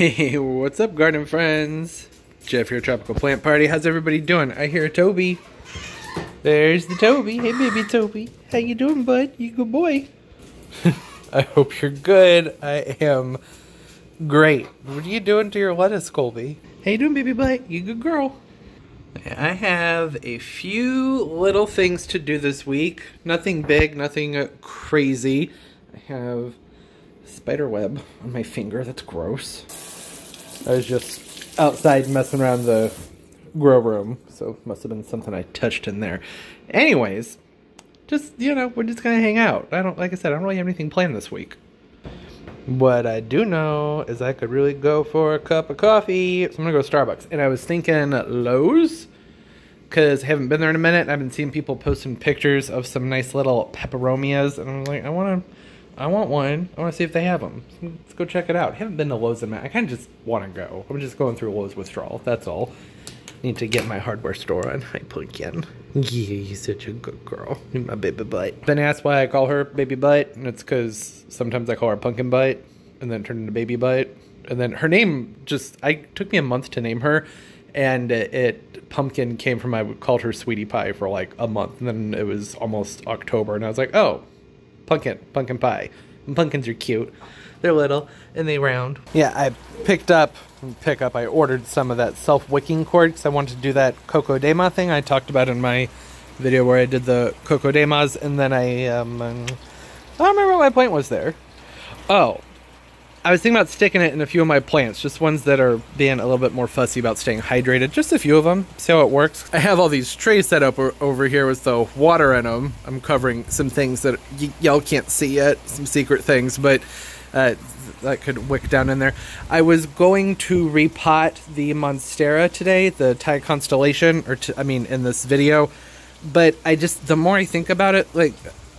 Hey, what's up, garden friends? Jeff here, Tropical Plant Party. How's everybody doing? I hear Toby. There's the Toby. Hey, baby Toby. How you doing, bud? You good boy? I hope you're good. I am great. What are you doing to your lettuce, Colby? How you doing, baby boy? You good girl? I have a few little things to do this week. Nothing big, nothing crazy. I have spider web on my finger. That's gross. I was just outside messing around the grow room, so must have been something I touched in there. Anyways, just you know, we're just gonna hang out. I don't, like I said, I don't really have anything planned this week. What I do know is I could really go for a cup of coffee. So I'm gonna go to Starbucks, and I was thinking Lowe's because I haven't been there in a minute. I've been seeing people posting pictures of some nice little peperomias, and I'm like, I want to I want one. I want to see if they have them. Let's go check it out. I haven't been to Lowe's in a minute. I kind of just want to go. I'm just going through Lowe's withdrawal. That's all. Need to get my hardware store on. Hi, Pumpkin. Yeah, you're such a good girl. You're my baby butt. Then asked why I call her baby butt, and it's because sometimes I call her pumpkin butt, and then turned into baby butt, and then her name just I took me a month to name her, and it, it pumpkin came from I called her sweetie pie for like a month, and then it was almost October, and I was like, oh, pumpkin, pumpkin pie. And pumpkins are cute. They're little and they round. Yeah, I picked up, pick up, I ordered some of that self wicking cord because I wanted to do that kokedama thing I talked about in my video where I did the kokedamas and then I, um, I don't remember what my point was there. Oh, I was thinking about sticking it in a few of my plants, just ones that are being a little bit more fussy about staying hydrated. Just a few of them, see how it works. I have all these trays set up over here with the water in them. I'm covering some things that y'all can't see yet, some secret things, but uh, that could wick down in there. I was going to repot the Monstera today, the Thai Constellation, or I mean, in this video, but I just, the more I think about it, like,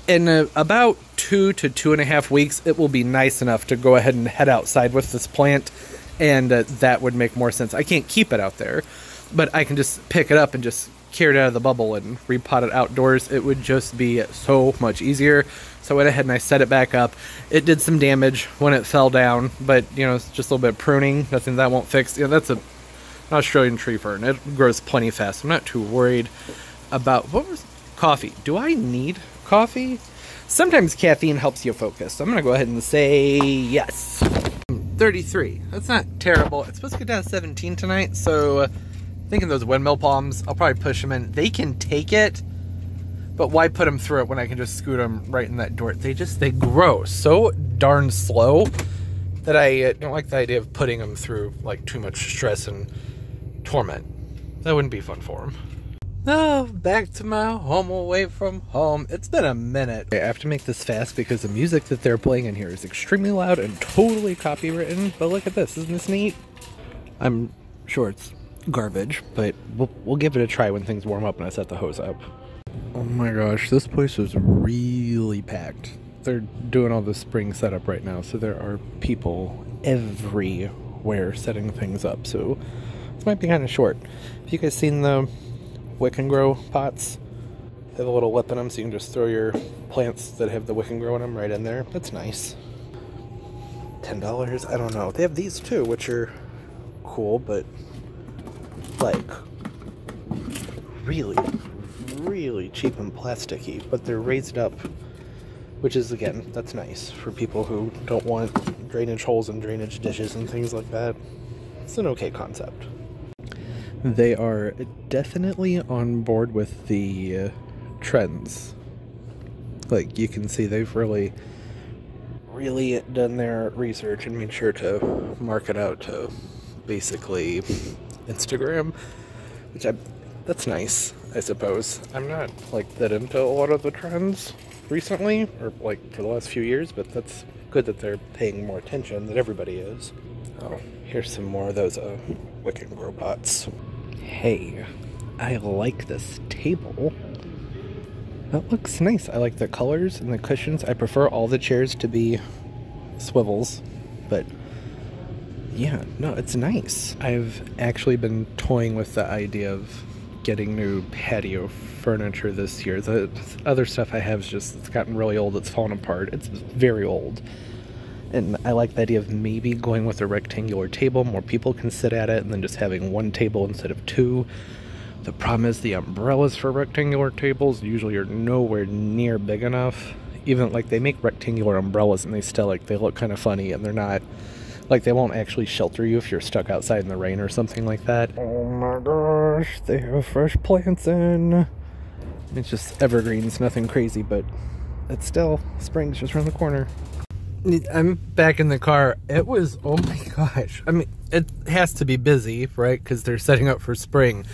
in a, about two to two and a half weeks, it will be nice enough to go ahead and head outside with this plant, and uh, that would make more sense. I can't keep it out there, but I can just pick it up and just carry it out of the bubble and repot it outdoors. It would just be so much easier. So I went ahead and I set it back up. It did some damage when it fell down, but you know, it's just a little bit of pruning. Nothing that won't fix. Yeah, that's a an Australian tree fern. It grows plenty fast. I'm not too worried about what was coffee. Do I need coffee? Sometimes caffeine helps you focus. So I'm gonna go ahead and say yes. 33. That's not terrible. It's supposed to get down to 17 tonight, so uh, thinking those windmill palms, I'll probably push them in. They can take it, but why put them through it when I can just scoot them right in that door? They just, they grow so darn slow that I uh, don't like the idea of putting them through like too much stress and torment. That wouldn't be fun for them. Oh, back to my home away from home. It's been a minute. I have to make this fast because the music that they're playing in here is extremely loud and totally copywritten. But look at this. Isn't this neat? I'm sure it's garbage, but we'll, we'll give it a try when things warm up and I set the hose up. Oh my gosh, this place is really packed. They're doing all the spring setup right now, so there are people everywhere setting things up. So this might be kind of short. Have you guys seen the wick and grow pots. They have a little lip in them, so you can just throw your plants that have the wick and grow in them right in there. That's nice. $10? I don't know. They have these too, which are cool, but like really, really cheap and plasticky. But they're raised up, which is again, that's nice for people who don't want drainage holes and drainage dishes and things like that. It's an okay concept they are definitely on board with the uh, trends. Like you can see, they've really, really done their research and made sure to market out to basically Instagram, which I that's nice, I suppose. I'm not like that into a lot of the trends recently, or like for the last few years, but that's good that they're paying more attention, that everybody is. Oh, here's some more of those uh, wick and grow pots hey, I like this table. That looks nice. I like the colors and the cushions. I prefer all the chairs to be swivels, but yeah, no, it's nice. I've actually been toying with the idea of getting new patio furniture this year. The other stuff I have is just it's gotten really old. It's fallen apart. It's very old. And I like the idea of maybe going with a rectangular table, more people can sit at it, and then just having one table instead of two. The problem is the umbrellas for rectangular tables usually are nowhere near big enough. Even like they make rectangular umbrellas and they still like they look kind of funny and they're not like they won't actually shelter you if you're stuck outside in the rain or something like that. Oh my gosh, they have fresh plants in. It's just evergreens, nothing crazy, but it's still spring's just around the corner. I'm back in the car. It was oh my gosh. I mean, it has to be busy, right? Because they're setting up for spring.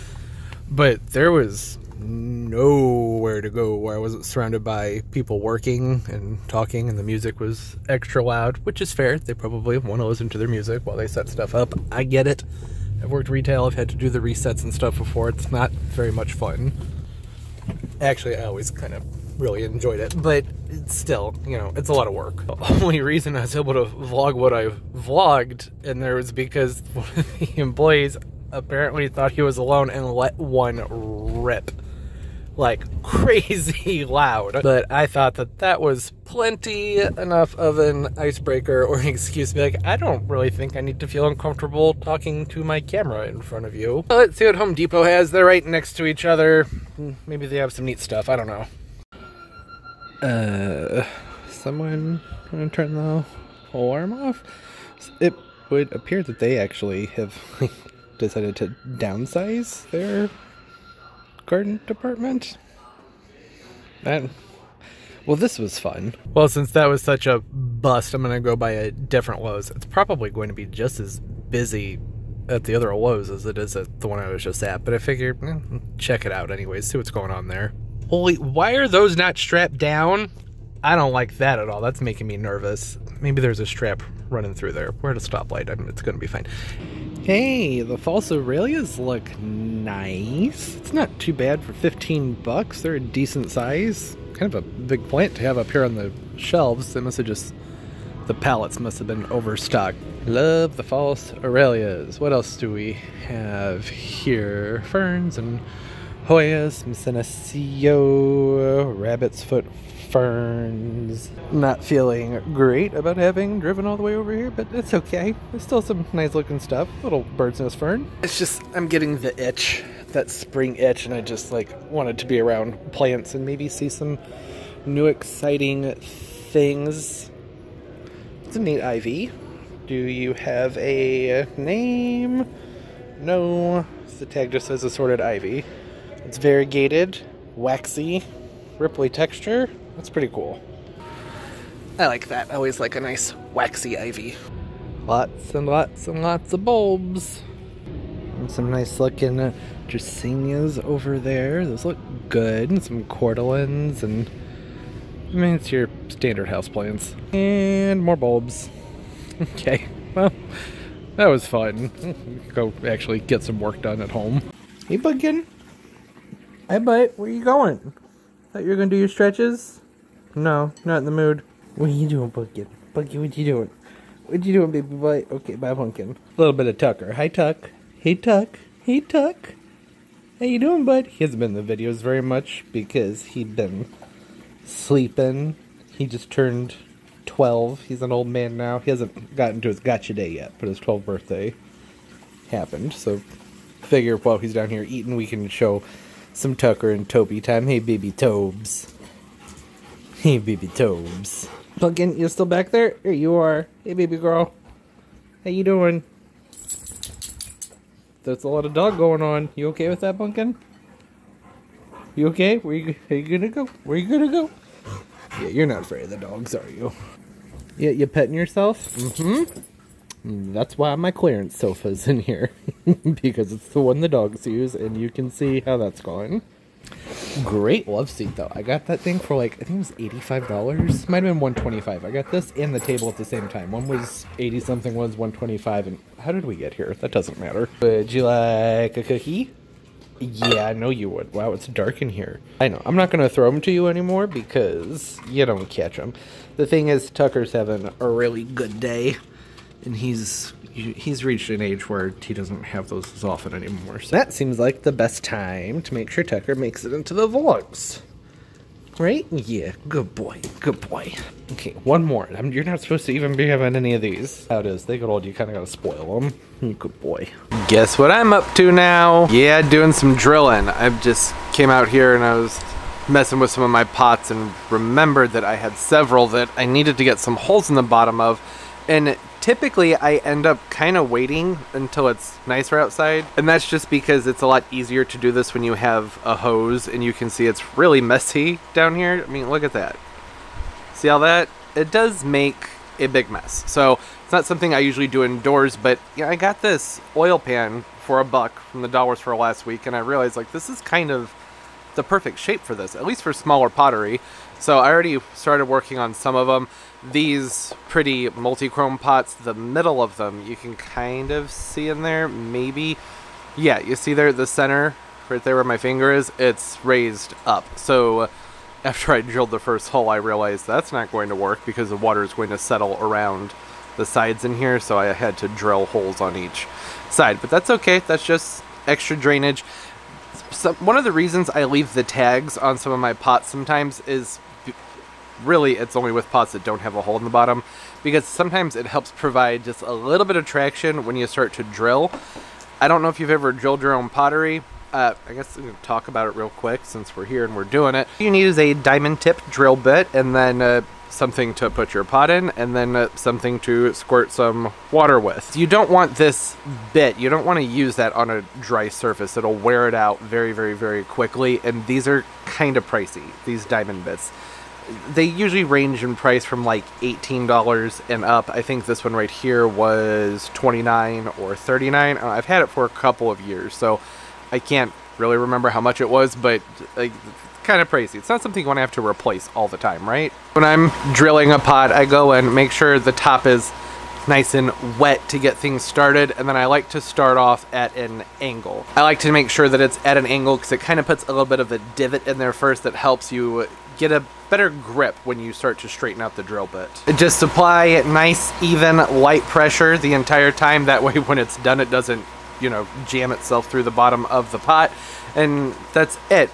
But there was nowhere to go where I wasn't surrounded by people working and talking, and the music was extra loud, which is fair. They probably want to listen to their music while they set stuff up. I get it. I've worked retail, I've had to do the resets and stuff before. It's not very much fun. Actually, I always kind of really enjoyed it, but it's still, you know, it's a lot of work. The only reason I was able to vlog what I vlogged in there was because one of the employees apparently thought he was alone and let one rip like crazy loud. But I thought that that was plenty enough of an icebreaker or excuse be like, I don't really think I need to feel uncomfortable talking to my camera in front of you. Let's see what Home Depot has. They're right next to each other. Maybe they have some neat stuff. I don't know. Uh, someone gonna turn the alarm off? It would appear that they actually have decided to downsize their garden department. And well, this was fun. Well, since that was such a bust, I'm gonna go by a different Lowe's. It's probably going to be just as busy at the other Lowe's as it is at the one I was just at. But I figured, eh, check it out anyways, see what's going on there. Holy, why are those not strapped down? I don't like that at all. That's making me nervous. Maybe there's a strap running through there. We're at a stoplight. I mean, it's going to be fine. Hey, the false Aralias look nice. It's not too bad for 15 bucks. They're a decent size. Kind of a big plant to have up here on the shelves. They must have just, the pallets must have been overstocked. Love the false Aralias. What else do we have here? Ferns and Hoyas, some Senecio, Rabbit's Foot ferns. Not feeling great about having driven all the way over here, but it's okay. There's still some nice looking stuff. Little bird's nest fern. It's just, I'm getting the itch, that spring itch, and I just like wanted to be around plants and maybe see some new exciting things. It's a neat ivy. Do you have a name? No. The tag just says assorted ivy. It's variegated, waxy, ripply texture. That's pretty cool. I like that. I always like a nice waxy ivy. Lots and lots and lots of bulbs. And some nice looking uh, Dracaenas over there. Those look good. And some Cordylines and I mean it's your standard house plants. And more bulbs. Okay. Well, that was fun. Go actually get some work done at home. Hey, Buggin. Hey, bud, where you going? Thought you were gonna do your stretches? No, not in the mood. What are you doing, Pumpkin? Pumpkin, what you doing? What you doing, baby boy? Okay, bye, Pumpkin. A little bit of Tucker. Hi, Tuck. Hey, Tuck. Hey, Tuck. How you doing, bud? He hasn't been in the videos very much because he'd been sleeping. He just turned 12. He's an old man now. He hasn't gotten to his gotcha day yet, but his 12th birthday happened. So figure while he's down here eating, we can show some Tucker and Toby time. Hey, baby Tobes. Hey, baby Tobes. Pumpkin, you still back there? Here you are. Hey, baby girl. How you doing? That's a lot of dog going on. You okay with that, Pumpkin? You okay? Where you, are you gonna go? Where you gonna go? Yeah, you're not afraid of the dogs, are you? Yeah, you petting yourself? Mm-hmm. That's why my clearance sofa's in here. because it's the one the dogs use, and you can see how that's going. Great love seat though. I got that thing for like I think it was eighty-five dollars. Might have been one twenty-five. I got this and the table at the same time. One was eighty something, one was one twenty-five. And how did we get here? That doesn't matter. Would you like a cookie? Yeah, I know you would. Wow, it's dark in here. I know. I'm not gonna throw them to you anymore because you don't catch them. The thing is, Tucker's having a really good day, and he's he's reached an age where he doesn't have those as often anymore. So that seems like the best time to make sure Tucker makes it into the vlogs. right? Yeah, good boy, good boy. Okay, one more. I'm, you're not supposed to even be having any of these. How it is, they get old, you kind of gotta spoil them. Hmm, good boy. Guess what I'm up to now? Yeah, doing some drilling. I just came out here and I was messing with some of my pots and remembered that I had several that I needed to get some holes in the bottom of. And typically I end up kind of waiting until it's nicer outside. And that's just because it's a lot easier to do this when you have a hose and you can see it's really messy down here. I mean, look at that. See all that? It does make a big mess. So it's not something I usually do indoors, but yeah, I got this oil pan for a buck from the dollar store last week and I realized like this is kind of the perfect shape for this, at least for smaller pottery. So I already started working on some of them. These pretty multi-chrome pots, the middle of them, you can kind of see in there, maybe. Yeah, you see there the center, right there where my finger is, it's raised up. So after I drilled the first hole, I realized that's not going to work because the water is going to settle around the sides in here. So I had to drill holes on each side, but that's okay. That's just extra drainage. So one of the reasons I leave the tags on some of my pots sometimes is really it's only with pots that don't have a hole in the bottom because sometimes it helps provide just a little bit of traction when you start to drill. I don't know if you've ever drilled your own pottery. Uh, I guess we can talk about it real quick since we're here and we're doing it. All you need is a diamond tip drill bit and then uh, something to put your pot in and then uh, something to squirt some water with. You don't want this bit, you don't want to use that on a dry surface. It'll wear it out very, very, very quickly and these are kind of pricey, these diamond bits they usually range in price from like $18 and up. I think this one right here was 29 or 39. Uh, I've had it for a couple of years, so I can't really remember how much it was, but like kind of pricey. It's not something you want to have to replace all the time, right? When I'm drilling a pot, I go and make sure the top is nice and wet to get things started and then I like to start off at an angle. I like to make sure that it's at an angle because it kind of puts a little bit of a divot in there first that helps you get a better grip when you start to straighten out the drill bit. Just apply nice, even, light pressure the entire time. That way when it's done, it doesn't, you know, jam itself through the bottom of the pot. And that's it.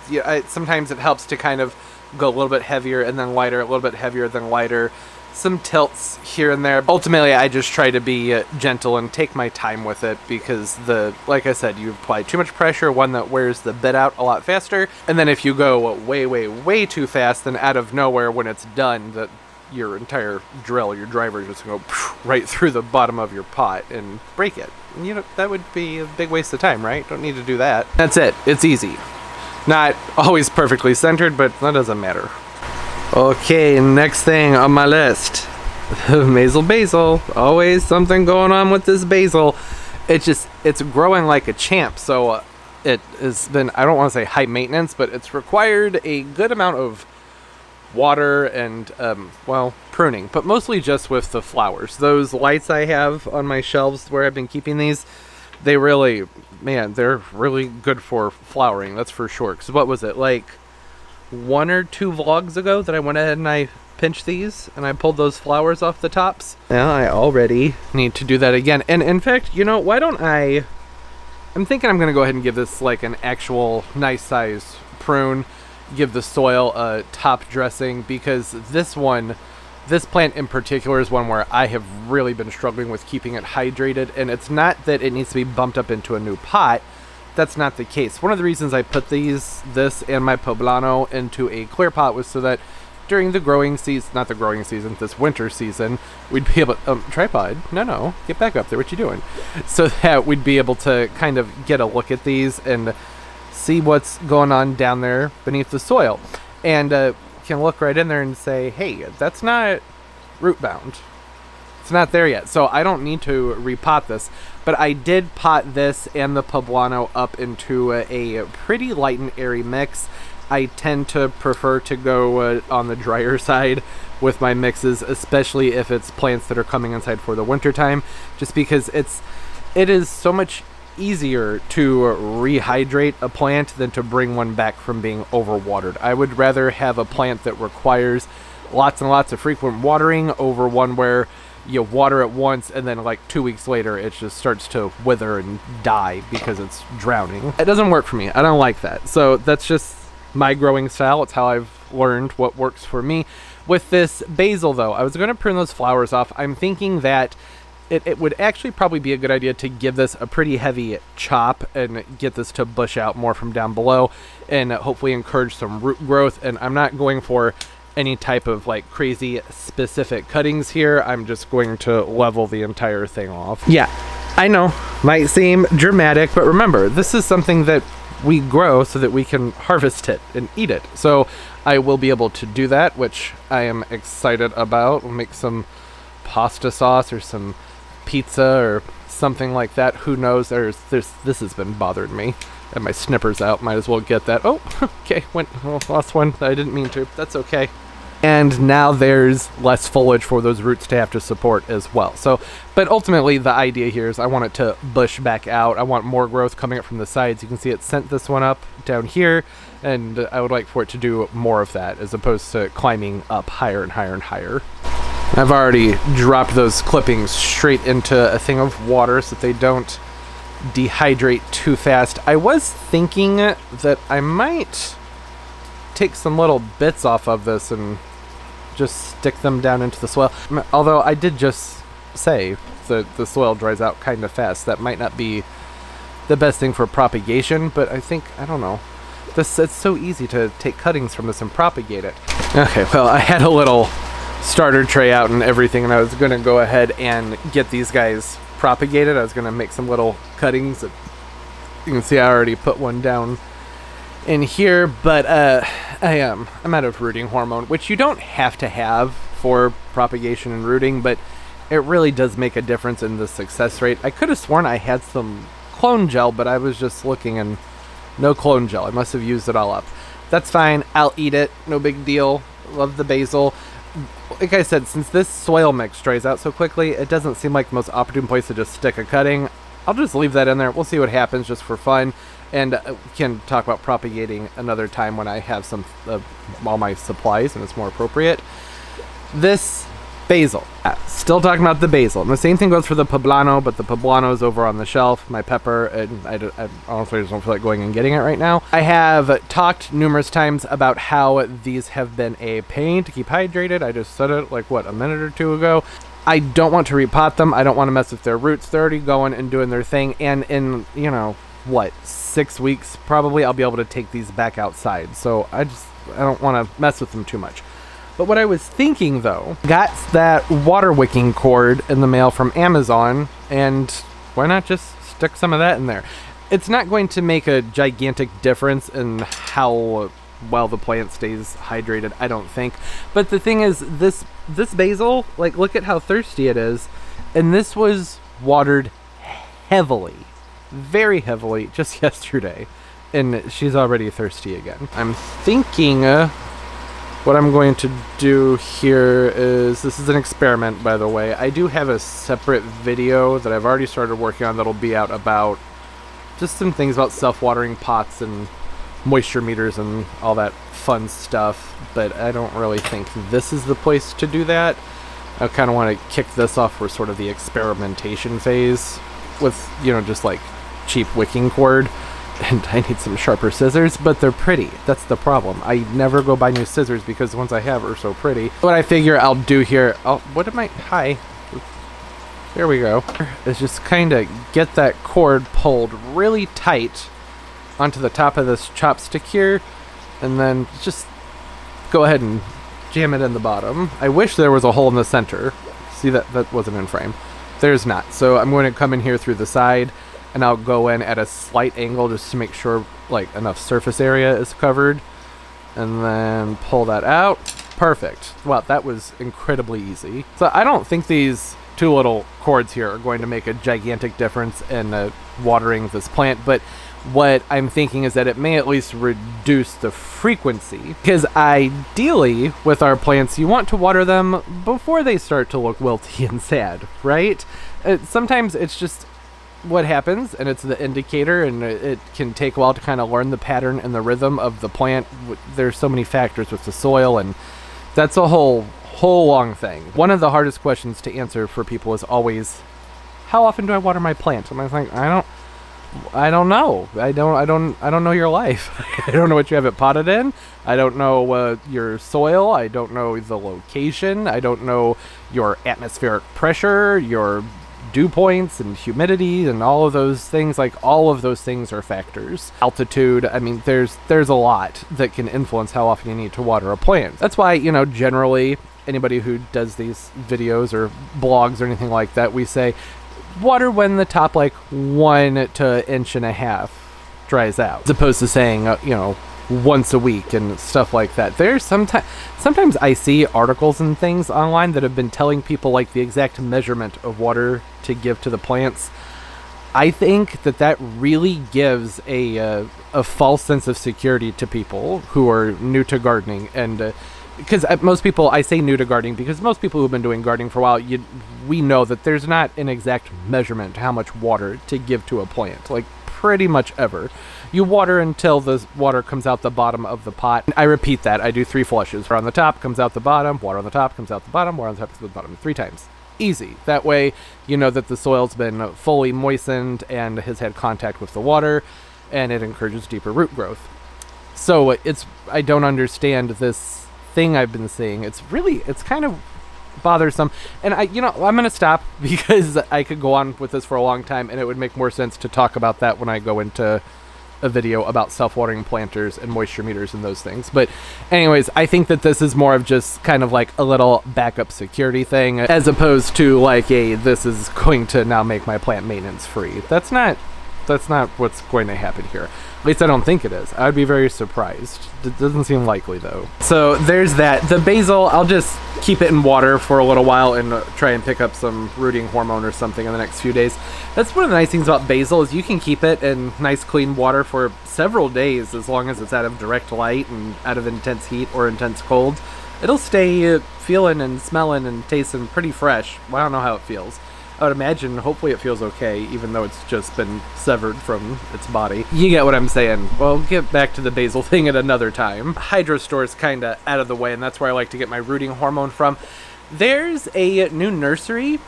sometimes it helps to kind of go a little bit heavier and then lighter, a little bit heavier than lighter some tilts here and there. Ultimately, I just try to be uh, gentle and take my time with it because the, like I said, you apply too much pressure, one that wears the bit out a lot faster, and then if you go way, way, way too fast, then out of nowhere when it's done, that your entire drill, your driver just go right through the bottom of your pot and break it. And you know, that would be a big waste of time, right? Don't need to do that. That's it. It's easy. Not always perfectly centered, but that doesn't matter. Okay, next thing on my list. Amazel basil. Always something going on with this basil. It's just, it's growing like a champ. So uh, it has been, I don't want to say high maintenance, but it's required a good amount of water and, um, well, pruning, but mostly just with the flowers. Those lights I have on my shelves where I've been keeping these, they really, man, they're really good for flowering. That's for sure. Because what was it? Like, one or two vlogs ago that I went ahead and I pinched these and I pulled those flowers off the tops. Now I already need to do that again. And in fact, you know, why don't I... I'm thinking I'm going to go ahead and give this like an actual nice size prune. Give the soil a top dressing because this one, this plant in particular is one where I have really been struggling with keeping it hydrated. And it's not that it needs to be bumped up into a new pot that's not the case. One of the reasons I put these, this and my poblano into a clear pot was so that during the growing season, not the growing season, this winter season, we'd be able, um, tripod, no, no, get back up there, what you doing? So that we'd be able to kind of get a look at these and see what's going on down there beneath the soil. And uh, can look right in there and say, hey, that's not root bound. It's not there yet, so I don't need to repot this. But I did pot this and the poblano up into a, a pretty light and airy mix. I tend to prefer to go uh, on the drier side with my mixes, especially if it's plants that are coming inside for the winter time, just because it's it is so much easier to rehydrate a plant than to bring one back from being overwatered. I would rather have a plant that requires lots and lots of frequent watering over one where you water it once and then like two weeks later it just starts to wither and die because it's drowning. It doesn't work for me. I don't like that. So that's just my growing style. It's how I've learned what works for me. With this basil, though, I was going to prune those flowers off. I'm thinking that it, it would actually probably be a good idea to give this a pretty heavy chop and get this to bush out more from down below and hopefully encourage some root growth. And I'm not going for any type of like crazy specific cuttings here. I'm just going to level the entire thing off. Yeah, I know, might seem dramatic, but remember, this is something that we grow so that we can harvest it and eat it. So I will be able to do that, which I am excited about. We'll make some pasta sauce or some pizza or something like that. Who knows? There's, there's this has been bothering me. And my snipper's out. Might as well get that. Oh, okay. Went well, lost one. I didn't mean to. That's okay and now there's less foliage for those roots to have to support as well. So, but ultimately the idea here is I want it to bush back out. I want more growth coming up from the sides. You can see it sent this one up down here, and I would like for it to do more of that as opposed to climbing up higher and higher and higher. I've already dropped those clippings straight into a thing of water so that they don't dehydrate too fast. I was thinking that I might take some little bits off of this and just stick them down into the soil. Although I did just say that the soil dries out kind of fast. That might not be the best thing for propagation, but I think, I don't know. This It's so easy to take cuttings from this and propagate it. Okay, well, I had a little starter tray out and everything, and I was going to go ahead and get these guys propagated. I was going to make some little cuttings. You can see I already put one down in here, but uh, I am um, I'm out of rooting hormone, which you don't have to have for propagation and rooting, but it really does make a difference in the success rate. I could have sworn I had some clone gel, but I was just looking and no clone gel. I must have used it all up. That's fine. I'll eat it. No big deal. Love the basil. Like I said, since this soil mix dries out so quickly, it doesn't seem like the most opportune place to just stick a cutting. I'll just leave that in there. We'll see what happens just for fun and can talk about propagating another time when I have some uh, all my supplies and it's more appropriate. This basil. Uh, still talking about the basil. And the same thing goes for the poblano, but the poblano is over on the shelf. My pepper, and I, I honestly just don't feel like going and getting it right now. I have talked numerous times about how these have been a pain to keep hydrated. I just said it like, what, a minute or two ago. I don't want to repot them. I don't want to mess with their roots. They're already going and doing their thing. And in, you know, what, six weeks, probably I'll be able to take these back outside. So I just, I don't want to mess with them too much. But what I was thinking though, got that water wicking cord in the mail from Amazon, and why not just stick some of that in there? It's not going to make a gigantic difference in how well the plant stays hydrated, I don't think. But the thing is, this this basil, like look at how thirsty it is, and this was watered heavily very heavily just yesterday, and she's already thirsty again. I'm thinking uh, what I'm going to do here is this is an experiment, by the way. I do have a separate video that I've already started working on that'll be out about just some things about self-watering pots and moisture meters and all that fun stuff, but I don't really think this is the place to do that. I kind of want to kick this off for sort of the experimentation phase with, you know, just like cheap wicking cord and I need some sharper scissors, but they're pretty. That's the problem. I never go buy new scissors because the ones I have are so pretty. What I figure I'll do here, I'll, what am I, hi, there we go, is just kind of get that cord pulled really tight onto the top of this chopstick here, and then just go ahead and jam it in the bottom. I wish there was a hole in the center. See, that, that wasn't in frame. There's not. So I'm going to come in here through the side and I'll go in at a slight angle just to make sure like enough surface area is covered. And then pull that out. Perfect. Wow that was incredibly easy. So I don't think these two little cords here are going to make a gigantic difference in uh, watering this plant but what I'm thinking is that it may at least reduce the frequency because ideally with our plants you want to water them before they start to look wilty and sad right? Uh, sometimes it's just what happens, and it's the indicator, and it can take a while to kind of learn the pattern and the rhythm of the plant. There's so many factors with the soil, and that's a whole whole long thing. One of the hardest questions to answer for people is always, how often do I water my plant? And I was like, I don't, I don't know. I don't. I don't. I don't know your life. I don't know what you have it potted in. I don't know uh, your soil. I don't know the location. I don't know your atmospheric pressure, your dew points, and humidity, and all of those things. Like all of those things are factors. Altitude. I mean, there's there's a lot that can influence how often you need to water a plant. That's why you know generally anybody who does these videos or blogs or anything like that, we say water when the top like one to inch and a half dries out, as opposed to saying uh, you know once a week and stuff like that. There's sometimes sometimes I see articles and things online that have been telling people like the exact measurement of water to give to the plants. I think that that really gives a uh, a false sense of security to people who are new to gardening and uh, because uh, most people I say new to gardening because most people who've been doing gardening for a while you we know that there's not an exact measurement how much water to give to a plant like pretty much ever you water until the water comes out the bottom of the pot. I repeat that. I do three flushes. Water on the top comes out the bottom. Water on the top comes out the bottom. Water on the top comes out the bottom. Three times. Easy. That way you know that the soil's been fully moistened and has had contact with the water and it encourages deeper root growth. So it's I don't understand this thing I've been seeing. It's really, it's kind of bothersome. And I, you know, I'm going to stop because I could go on with this for a long time and it would make more sense to talk about that when I go into a video about self-watering planters and moisture meters and those things. But anyways, I think that this is more of just kind of like a little backup security thing as opposed to like a this is going to now make my plant maintenance free. That's not that's not what's going to happen here. At least I don't think it is. I would be very surprised. It doesn't seem likely though. So there's that. The basil, I'll just keep it in water for a little while and uh, try and pick up some rooting hormone or something in the next few days. That's one of the nice things about basil is you can keep it in nice clean water for several days as long as it's out of direct light and out of intense heat or intense cold. It'll stay feeling and smelling and tasting pretty fresh. I don't know how it feels. I would imagine, hopefully, it feels okay, even though it's just been severed from its body. You get what I'm saying. Well, get back to the basil thing at another time. Hydro store is kind of out of the way, and that's where I like to get my rooting hormone from. There's a new nursery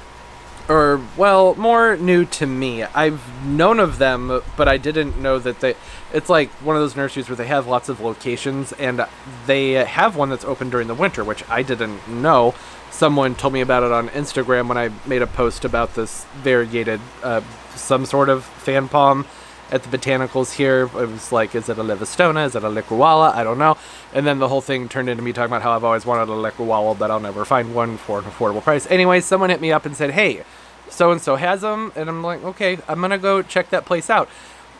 or well, more new to me. I've known of them, but I didn't know that they. It's like one of those nurseries where they have lots of locations, and they have one that's open during the winter, which I didn't know someone told me about it on Instagram when I made a post about this variegated, uh, some sort of fan palm at the botanicals here. It was like, is it a Livistona? Is it a Licuala? I don't know. And then the whole thing turned into me talking about how I've always wanted a Licuala, but I'll never find one for an affordable price. Anyway, someone hit me up and said, hey, so and so has them. And I'm like, okay, I'm going to go check that place out.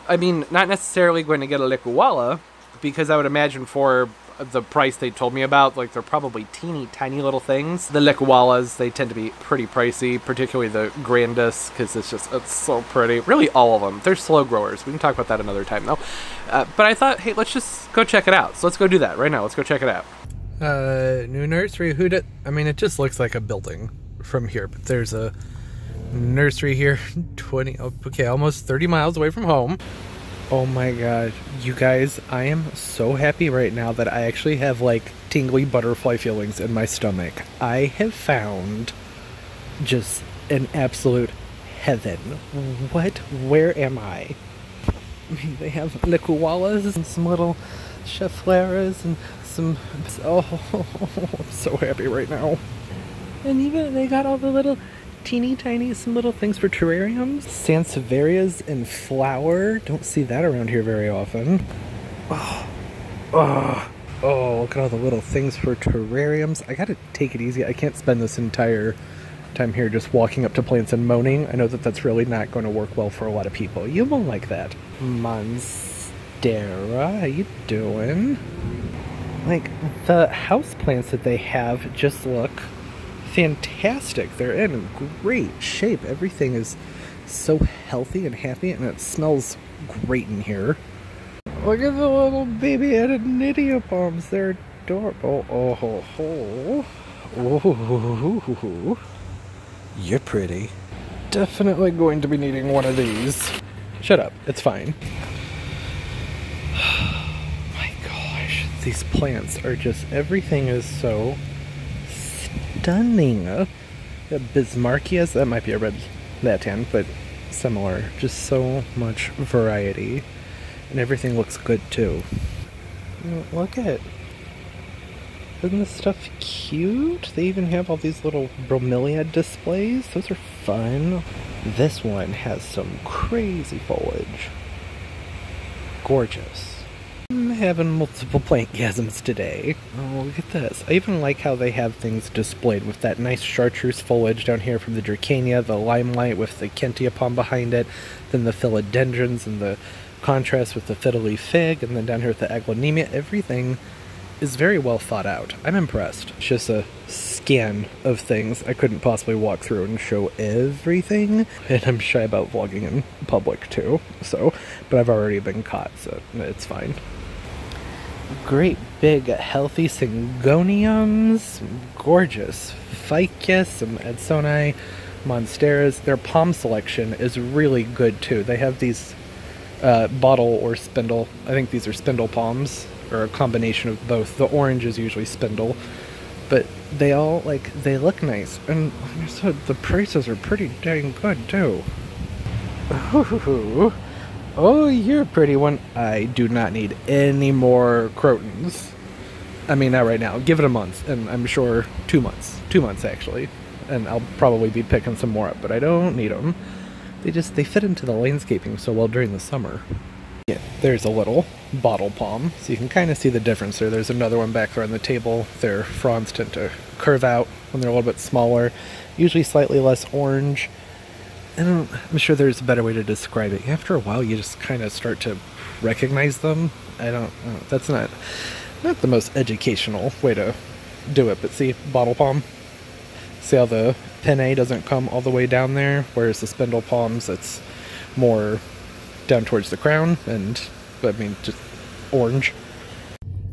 I mean, not necessarily going to get a Licuala because I would imagine for the price they told me about, like they're probably teeny tiny little things. The Licualas, they tend to be pretty pricey, particularly the Grandis, because it's just, it's so pretty. Really all of them. They're slow growers. We can talk about that another time though. Uh, but I thought, hey, let's just go check it out. So let's go do that right now. Let's go check it out. Uh, new nursery. Who did? I mean, it just looks like a building from here, but there's a nursery here 20 okay almost 30 miles away from home Oh my god, you guys, I am so happy right now that I actually have like tingly butterfly feelings in my stomach. I have found just an absolute heaven. What? Where am I? They have licualas and some little scheffleras and some. Oh, I'm so happy right now. And even they got all the little teeny tiny some little things for terrariums. Sansevierias in flower. Don't see that around here very often. Oh, oh, oh, look at all the little things for terrariums. I gotta take it easy. I can't spend this entire time here just walking up to plants and moaning. I know that that's really not going to work well for a lot of people. You won't like that. Monstera, how you doing? Like, the house plants that they have just look fantastic. They're in great shape. Everything is so healthy and happy, and it smells great in here. Look at the little baby Adonidia palms. They're adorable. Oh, oh, oh. Oh, you're pretty. Definitely going to be needing one of these. Shut up. It's fine. My gosh, these plants are just everything is so stunning. Uh, Bismarckias, that might be a red latan, but similar. Just so much variety. And everything looks good too. Look at isn't this stuff cute? They even have all these little bromeliad displays. Those are fun. This one has some crazy foliage. Gorgeous. Having multiple plantgasms today. Oh, look at this. I even like how they have things displayed with that nice chartreuse foliage down here from the Dracaena, the limelight with the Kentia palm behind it, then the philodendrons and the contrast with the fiddly fig, and then down here with the aglaonema. Everything is very well thought out. I'm impressed. It's just a scan of things. I couldn't possibly walk through and show everything, and I'm shy about vlogging in public too. So, but I've already been caught, so it's fine. Great big healthy syngoniums, gorgeous ficus, some Adansonii, monsteras. Their palm selection is really good too. They have these uh, bottle or spindle. I think these are spindle palms or a combination of both. The orange is usually spindle, but they all like they look nice, and like I said, the prices are pretty dang good too. Ooh. Oh, you're a pretty one. I do not need any more crotons. I mean, not right now. Give it a month, and I'm sure two months. Two months actually, and I'll probably be picking some more up. But I don't need them. They just they fit into the landscaping so well during the summer. Yeah, there's a little bottle palm, so you can kind of see the difference there. There's another one back there on the table. Their fronds tend to curve out when they're a little bit smaller, usually slightly less orange. I don't, I'm sure there's a better way to describe it. After a while, you just kind of start to recognize them. I don't, I don't, that's not not the most educational way to do it, but see, bottle palm. See how the penne doesn't come all the way down there, whereas the spindle palms, it's more down towards the crown and I mean just orange.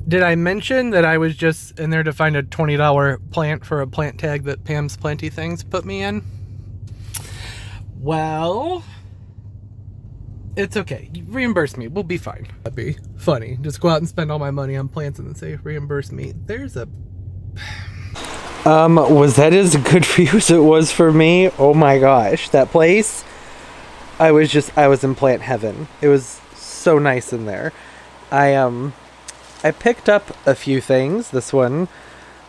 Did I mention that I was just in there to find a $20 plant for a plant tag that Pam's Planty Things put me in? Well, it's okay. Reimburse me. We'll be fine. That'd be funny. Just go out and spend all my money on plants and then say, reimburse me. There's a... Um, was that as good for you as it was for me? Oh my gosh. That place I was just I was in plant heaven. It was so nice in there. I um I picked up a few things. This one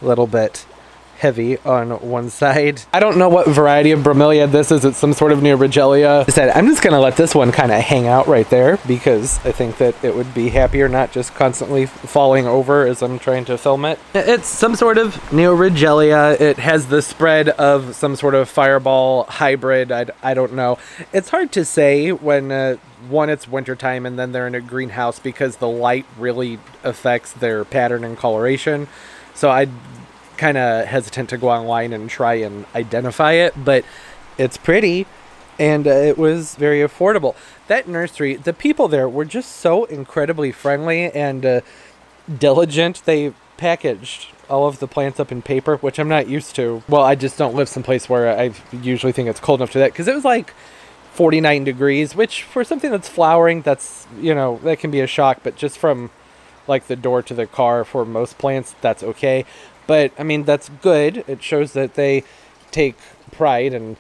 a little bit heavy on one side. I don't know what variety of bromeliad this is. It's some sort of Neoregelia. I said I'm just gonna let this one kind of hang out right there because I think that it would be happier not just constantly falling over as I'm trying to film it. It's some sort of Neoregelia. It has the spread of some sort of fireball hybrid. I, I don't know. It's hard to say when uh, one it's wintertime and then they're in a greenhouse because the light really affects their pattern and coloration. So I kind of hesitant to go online and try and identify it, but it's pretty and uh, it was very affordable. That nursery, the people there were just so incredibly friendly and uh, diligent. They packaged all of the plants up in paper, which I'm not used to. Well, I just don't live someplace where I usually think it's cold enough to that because it was like 49 degrees, which for something that's flowering, that's, you know, that can be a shock, but just from like the door to the car for most plants, that's okay. But I mean, that's good. It shows that they take pride in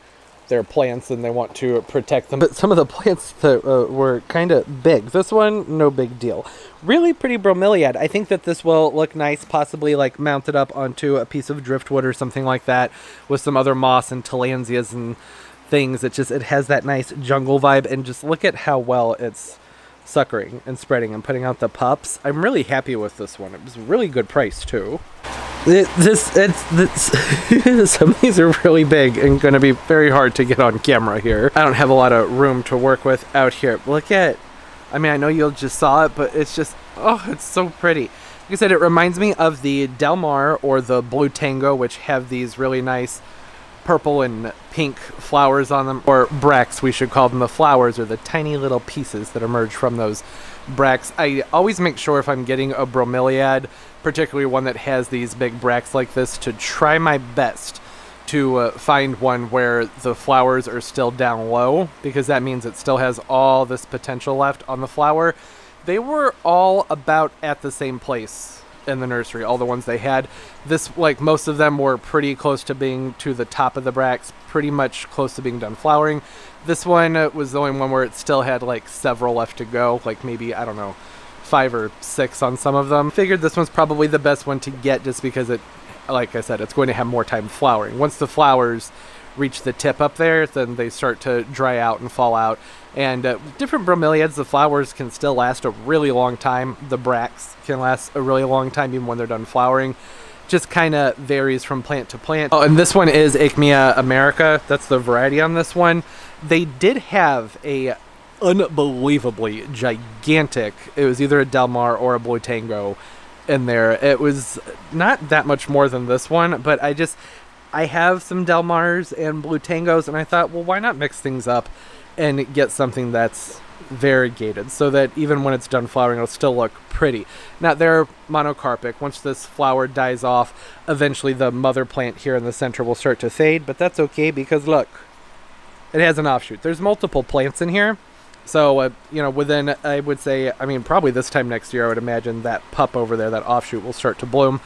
their plants and they want to protect them. But some of the plants that uh, were kind of big. This one, no big deal. Really pretty bromeliad. I think that this will look nice, possibly like mounted up onto a piece of driftwood or something like that with some other moss and tillandsias and things. It just, it has that nice jungle vibe and just look at how well it's suckering and spreading and putting out the pups. I'm really happy with this one. It was a really good price too. It, this it's this some of these are really big and going to be very hard to get on camera here. I don't have a lot of room to work with out here. Look at, I mean, I know you just saw it, but it's just oh, it's so pretty. Like I said, it reminds me of the Del Mar or the Blue Tango, which have these really nice purple and pink flowers on them, or bracts, we should call them. The flowers are the tiny little pieces that emerge from those bracts. I always make sure if I'm getting a bromeliad, particularly one that has these big bracts like this, to try my best to uh, find one where the flowers are still down low, because that means it still has all this potential left on the flower. They were all about at the same place in the nursery, all the ones they had. This, like most of them, were pretty close to being to the top of the bracts, pretty much close to being done flowering. This one uh, was the only one where it still had like several left to go, like maybe, I don't know, five or six on some of them. Figured this one's probably the best one to get just because it, like I said, it's going to have more time flowering. Once the flowers reach the tip up there, then they start to dry out and fall out. And uh, different bromeliads, the flowers can still last a really long time. The bracts can last a really long time even when they're done flowering. Just kind of varies from plant to plant. Oh, and this one is Aechmea america. That's the variety on this one. They did have a unbelievably gigantic. It was either a Delmar or a Blue Tango in there. It was not that much more than this one, but I just I have some Delmars and Blue Tangos, and I thought, well, why not mix things up and get something that's variegated so that even when it's done flowering, it'll still look pretty. Now, they're monocarpic. Once this flower dies off, eventually the mother plant here in the center will start to fade, but that's okay because look, it has an offshoot. There's multiple plants in here. So, uh, you know, within, I would say, I mean, probably this time next year, I would imagine that pup over there, that offshoot, will start to bloom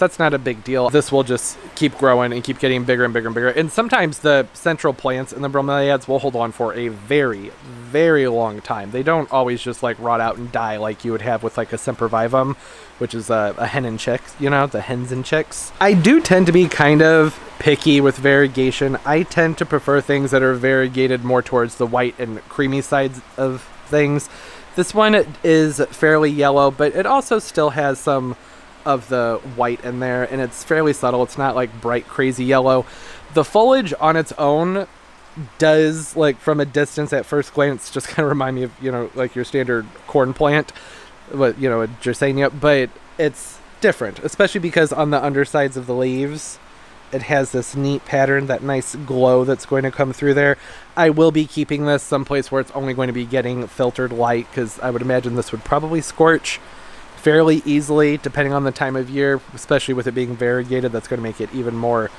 that's not a big deal. This will just keep growing and keep getting bigger and bigger and bigger. And sometimes the central plants and the bromeliads will hold on for a very, very long time. They don't always just like rot out and die like you would have with like a sempervivum, which is a, a hen and chick, you know, the hens and chicks. I do tend to be kind of picky with variegation. I tend to prefer things that are variegated more towards the white and creamy sides of things. This one is fairly yellow, but it also still has some of the white in there, and it's fairly subtle. It's not like bright, crazy yellow. The foliage on its own does, like from a distance at first glance, just kind of remind me of you know like your standard corn plant, but you know a Dracaena, but it's different, especially because on the undersides of the leaves. It has this neat pattern, that nice glow that's going to come through there. I will be keeping this someplace where it's only going to be getting filtered light because I would imagine this would probably scorch fairly easily, depending on the time of year, especially with it being variegated. That's going to make it even more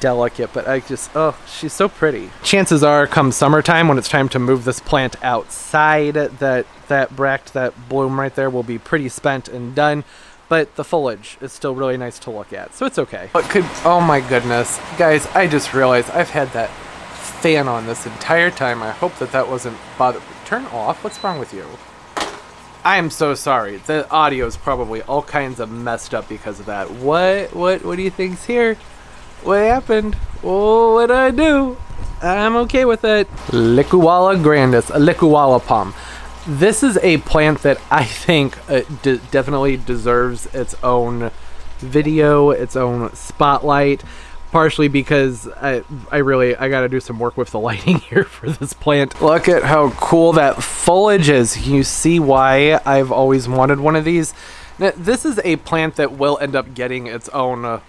delicate. But I just, oh, she's so pretty. Chances are, come summertime, when it's time to move this plant outside, that that bract, that bloom right there, will be pretty spent and done. But the foliage is still really nice to look at, so it's okay. But could, oh my goodness, guys, I just realized I've had that fan on this entire time. I hope that that wasn't bother. Turn off. What's wrong with you? I am so sorry. The audio is probably all kinds of messed up because of that. What? What? What do you think's here? What happened? Oh, what did I do? I'm okay with it. Licuala grandis, a licuala palm. This is a plant that I think uh, definitely deserves its own video, its own spotlight partially because I, I really I gotta do some work with the lighting here for this plant. Look at how cool that foliage is. You see why I've always wanted one of these. Now, this is a plant that will end up getting its own uh,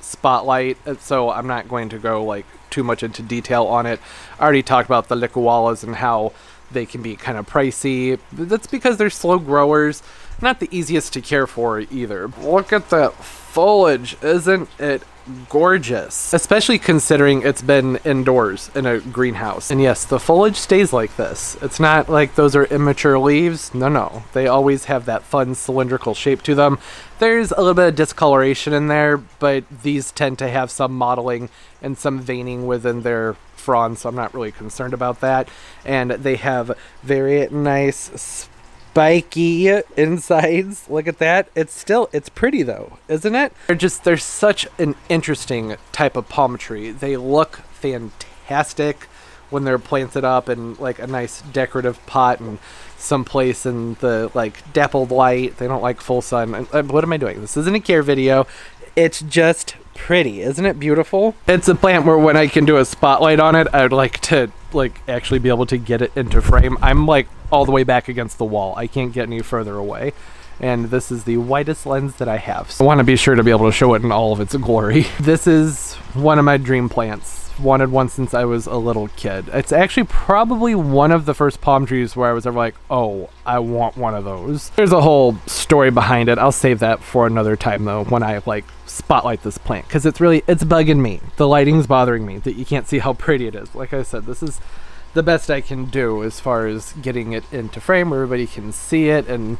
spotlight, uh, so I'm not going to go like too much into detail on it. I already talked about the licualas and how they can be kind of pricey. That's because they're slow growers, not the easiest to care for either. Look at that foliage, isn't it gorgeous, especially considering it's been indoors in a greenhouse. And yes, the foliage stays like this. It's not like those are immature leaves. No, no. They always have that fun cylindrical shape to them. There's a little bit of discoloration in there, but these tend to have some modeling and some veining within their fronds, so I'm not really concerned about that. And they have very nice spiky insides. Look at that. It's still it's pretty though, isn't it? They're just they're such an interesting type of palm tree. They look fantastic when they're planted up in like a nice decorative pot and someplace in the like dappled light. They don't like full sun. What am I doing? This isn't a care video. It's just pretty. Isn't it beautiful? It's a plant where when I can do a spotlight on it, I'd like to like actually be able to get it into frame. I'm like all the way back against the wall. I can't get any further away. And this is the widest lens that I have. So I want to be sure to be able to show it in all of its glory. This is one of my dream plants. Wanted one since I was a little kid. It's actually probably one of the first palm trees where I was ever like, oh, I want one of those. There's a whole story behind it. I'll save that for another time though, when I like spotlight this plant. Because it's really, it's bugging me. The lighting's bothering me that you can't see how pretty it is. Like I said, this is the best I can do as far as getting it into frame where everybody can see it and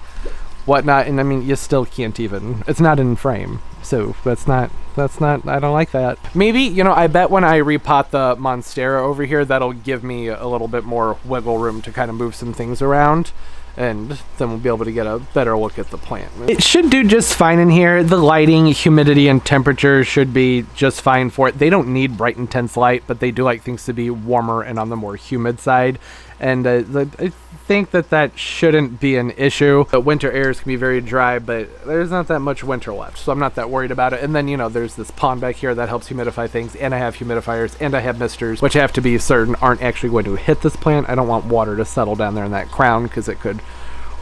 whatnot. And I mean, you still can't even. It's not in frame, so that's not. That's not. I don't like that. Maybe you know. I bet when I repot the Monstera over here, that'll give me a little bit more wiggle room to kind of move some things around and then we'll be able to get a better look at the plant. It should do just fine in here. The lighting, humidity, and temperature should be just fine for it. They don't need bright intense light, but they do like things to be warmer and on the more humid side. And uh, I think that that shouldn't be an issue. The winter airs can be very dry, but there's not that much winter left, so I'm not that worried about it. And then, you know, there's this pond back here that helps humidify things, and I have humidifiers, and I have misters, which I have to be certain aren't actually going to hit this plant. I don't want water to settle down there in that crown because it could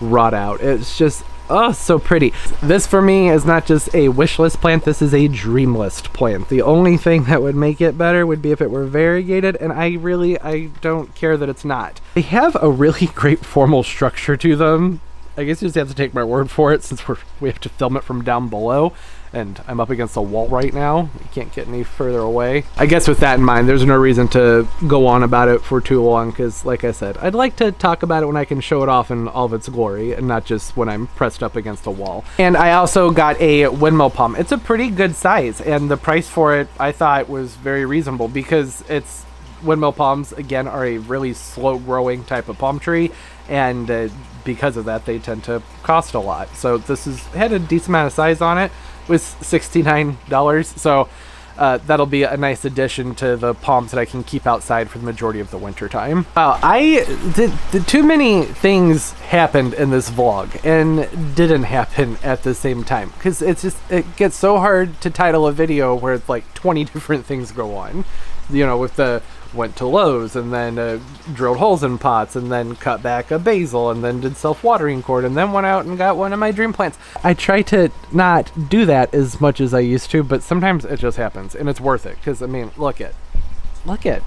rot out. It's just Oh, so pretty. This for me is not just a wish list plant, this is a dream list plant. The only thing that would make it better would be if it were variegated, and I really, I don't care that it's not. They have a really great formal structure to them. I guess you just have to take my word for it since we have to film it from down below and I'm up against a wall right now. You can't get any further away. I guess with that in mind, there's no reason to go on about it for too long because, like I said, I'd like to talk about it when I can show it off in all of its glory and not just when I'm pressed up against a wall. And I also got a windmill palm. It's a pretty good size, and the price for it I thought was very reasonable because it's windmill palms again are a really slow growing type of palm tree and uh, because of that they tend to cost a lot so this is had a decent amount of size on it was $69. So uh, that'll be a nice addition to the palms that I can keep outside for the majority of the winter time. Uh, I did, did too many things happened in this vlog and didn't happen at the same time because it's just it gets so hard to title a video where it's like 20 different things go on. You know, with the went to Lowe's and then uh, drilled holes in pots and then cut back a basil and then did self-watering cord and then went out and got one of my dream plants. I try to not do that as much as I used to, but sometimes it just happens and it's worth it because I mean, look it, look it.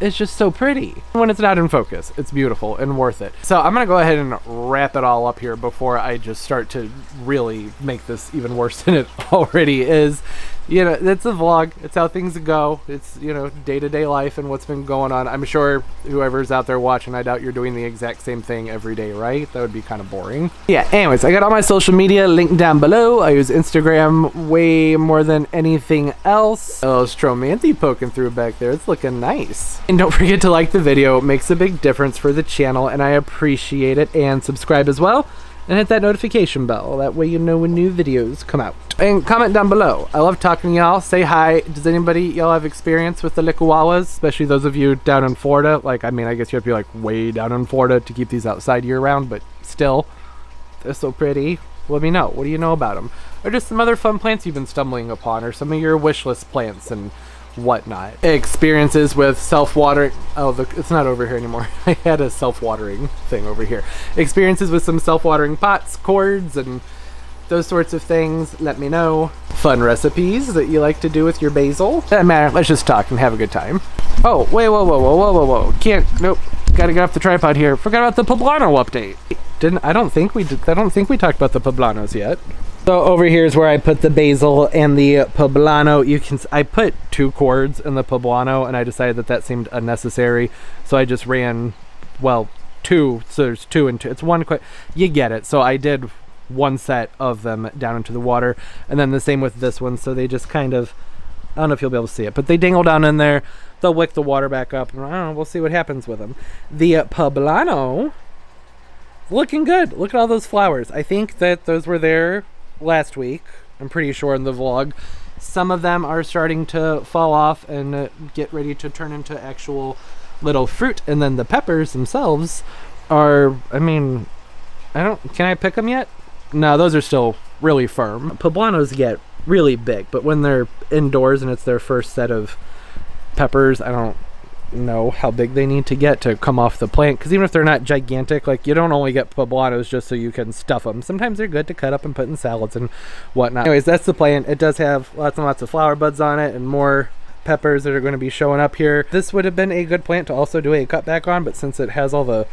It's just so pretty. When it's not in focus, it's beautiful and worth it. So I'm gonna go ahead and wrap it all up here before I just start to really make this even worse than it already is you know, it's a vlog. It's how things go. It's, you know, day to day life and what's been going on. I'm sure whoever's out there watching, I doubt you're doing the exact same thing every day, right? That would be kind of boring. Yeah, anyways, I got all my social media linked down below. I use Instagram way more than anything else. Oh, Stromanthe poking through back there. It's looking nice. And don't forget to like the video. It makes a big difference for the channel, and I appreciate it. And subscribe as well and hit that notification bell. That way you know when new videos come out. And comment down below. I love talking to y'all. Say hi. Does anybody y'all have experience with the Licualas? Especially those of you down in Florida. Like, I mean, I guess you have to be like way down in Florida to keep these outside year round, but still, they're so pretty. Let me know. What do you know about them? Or just some other fun plants you've been stumbling upon, or some of your wish list plants and whatnot. Experiences with self-watering. Oh, the, it's not over here anymore. I had a self-watering thing over here. Experiences with some self-watering pots, cords, and those sorts of things. Let me know. Fun recipes that you like to do with your basil. Doesn't matter. Let's just talk and have a good time. Oh, wait, whoa, whoa, whoa, whoa, whoa, whoa. Can't. Nope. Gotta get off the tripod here. Forgot about the poblano update. Didn't. I don't think we did. I don't think we talked about the poblanos yet. So over here is where I put the basil and the poblano. You can I put two cords in the poblano, and I decided that that seemed unnecessary, so I just ran, well, two. So there's two and two. It's one quick. You get it. So I did one set of them down into the water, and then the same with this one. So they just kind of, I don't know if you'll be able to see it, but they dangle down in there. They'll wick the water back up. I don't know. We'll see what happens with them. The poblano looking good. Look at all those flowers. I think that those were there last week. I'm pretty sure in the vlog. Some of them are starting to fall off and uh, get ready to turn into actual little fruit. And then the peppers themselves are, I mean, I don't, can I pick them yet? No, those are still really firm. Poblanos get really big, but when they're indoors and it's their first set of peppers, I don't know how big they need to get to come off the plant because even if they're not gigantic like you don't only get poblanos just so you can stuff them sometimes they're good to cut up and put in salads and whatnot. Anyways that's the plant. It does have lots and lots of flower buds on it and more peppers that are going to be showing up here. This would have been a good plant to also do a cutback on but since it has all the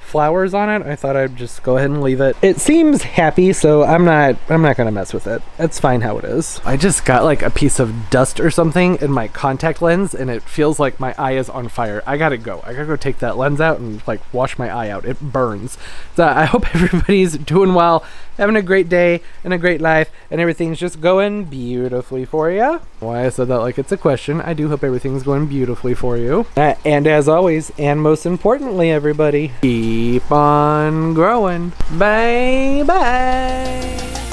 flowers on it, I thought I'd just go ahead and leave it. It seems happy, so I'm not I'm not gonna mess with it. It's fine how it is. I just got like a piece of dust or something in my contact lens and it feels like my eye is on fire. I gotta go. I gotta go take that lens out and like wash my eye out. It burns. So I hope everybody's doing well, having a great day and a great life, and everything's just going beautifully for you. Why I said that like it's a question. I do hope everything's going beautifully for you. Uh, and as always, and most importantly, everybody, keep on growing. Bye bye.